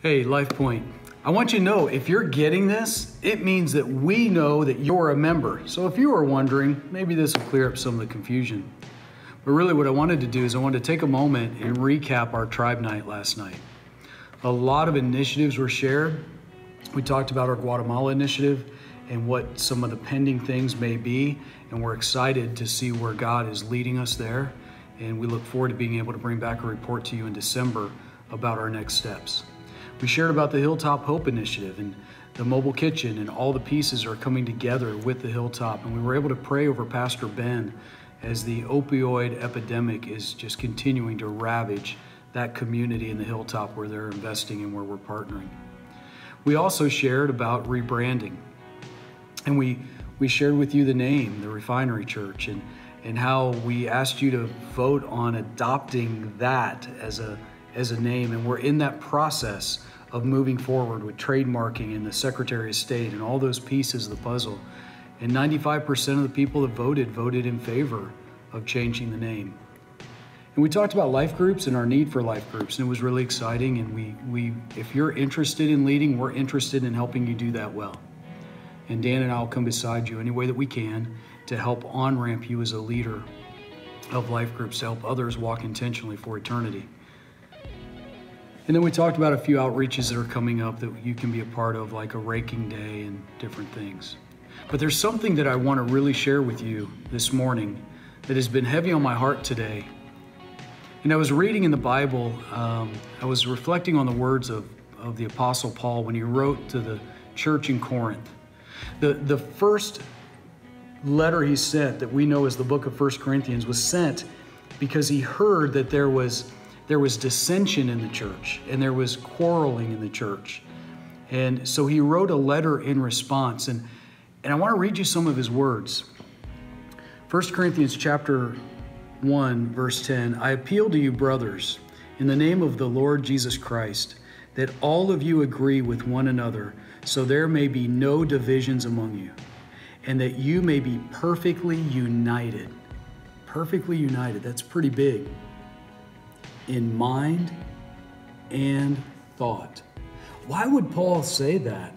Hey, Life Point. I want you to know if you're getting this, it means that we know that you're a member. So if you are wondering, maybe this will clear up some of the confusion. But really, what I wanted to do is I wanted to take a moment and recap our tribe night last night. A lot of initiatives were shared. We talked about our Guatemala initiative and what some of the pending things may be, and we're excited to see where God is leading us there. And we look forward to being able to bring back a report to you in December about our next steps. We shared about the Hilltop Hope Initiative and the mobile kitchen, and all the pieces are coming together with the Hilltop. And we were able to pray over Pastor Ben as the opioid epidemic is just continuing to ravage that community in the Hilltop where they're investing and where we're partnering. We also shared about rebranding. And we, we shared with you the name, the Refinery Church, and, and how we asked you to vote on adopting that as a, as a name. And we're in that process of moving forward with trademarking and the Secretary of State and all those pieces of the puzzle. And 95% of the people that voted voted in favor of changing the name. And we talked about life groups and our need for life groups, and it was really exciting. And we, we, if you're interested in leading, we're interested in helping you do that well. And Dan and I will come beside you any way that we can to help on ramp you as a leader of life groups to help others walk intentionally for eternity. And then we talked about a few outreaches that are coming up that you can be a part of, like a raking day and different things. But there's something that I want to really share with you this morning that has been heavy on my heart today. And I was reading in the Bible, um, I was reflecting on the words of, of the Apostle Paul when he wrote to the church in Corinth. The, the first letter he sent that we know as the book of First Corinthians was sent because he heard that there was there was dissension in the church and there was quarreling in the church. And so he wrote a letter in response. And, and I want to read you some of his words. 1 Corinthians chapter 1, verse 10 I appeal to you, brothers, in the name of the Lord Jesus Christ, that all of you agree with one another, so there may be no divisions among you, and that you may be perfectly united. Perfectly united. That's pretty big in mind and thought. Why would Paul say that?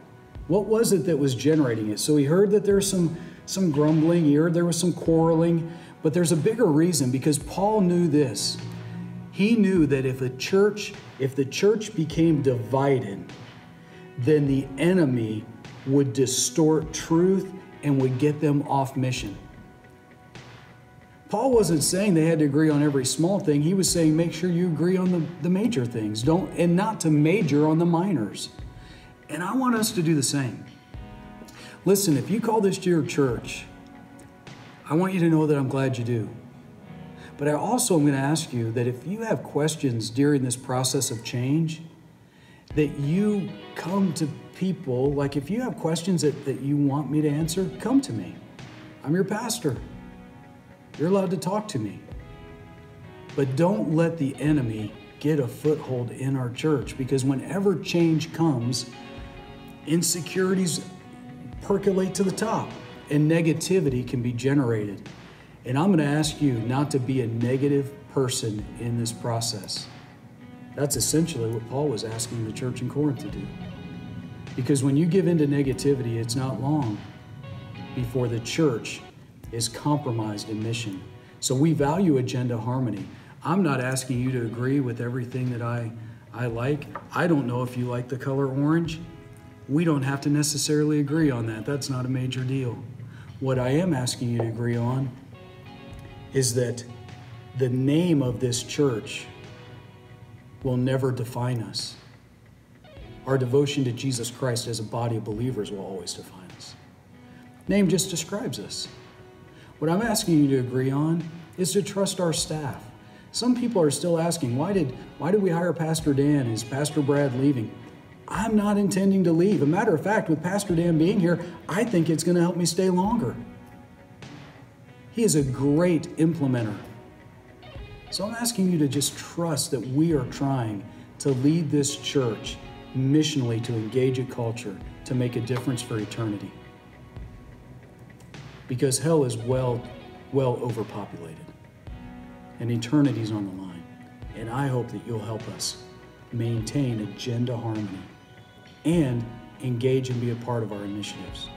What was it that was generating it? So he heard that there's some, some grumbling, he heard there was some quarreling, but there's a bigger reason because Paul knew this. He knew that if a church, if the church became divided, then the enemy would distort truth and would get them off mission. Paul wasn't saying they had to agree on every small thing. He was saying make sure you agree on the, the major things. Don't and not to major on the minors. And I want us to do the same. Listen, if you call this your church, I want you to know that I'm glad you do. But I also am going to ask you that if you have questions during this process of change, that you come to people, like if you have questions that, that you want me to answer, come to me. I'm your pastor. You're allowed to talk to me. But don't let the enemy get a foothold in our church because whenever change comes, insecurities percolate to the top and negativity can be generated. And I'm going to ask you not to be a negative person in this process. That's essentially what Paul was asking the church in Corinth to do. Because when you give in to negativity, it's not long before the church is compromised in mission. So we value agenda harmony. I'm not asking you to agree with everything that I, I like. I don't know if you like the color orange. We don't have to necessarily agree on that. That's not a major deal. What I am asking you to agree on is that the name of this church will never define us. Our devotion to Jesus Christ as a body of believers will always define us. Name just describes us. What I'm asking you to agree on is to trust our staff. Some people are still asking, why did, why did we hire Pastor Dan? Is Pastor Brad leaving? I'm not intending to leave. A matter of fact, with Pastor Dan being here, I think it's going to help me stay longer. He is a great implementer. So I'm asking you to just trust that we are trying to lead this church missionally to engage a culture to make a difference for eternity because hell is well, well overpopulated and eternity's on the line. And I hope that you'll help us maintain agenda harmony, and engage and be a part of our initiatives.